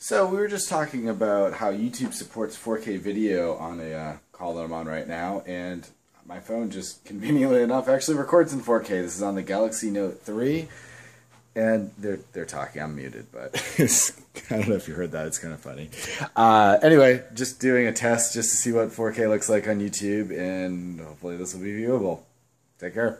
So we were just talking about how YouTube supports 4K video on a uh, call that I'm on right now, and my phone just conveniently enough actually records in 4K. This is on the Galaxy Note 3, and they're they're talking. I'm muted, but I don't know if you heard that. It's kind of funny. Uh, anyway, just doing a test just to see what 4K looks like on YouTube, and hopefully this will be viewable. Take care.